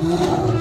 Oh!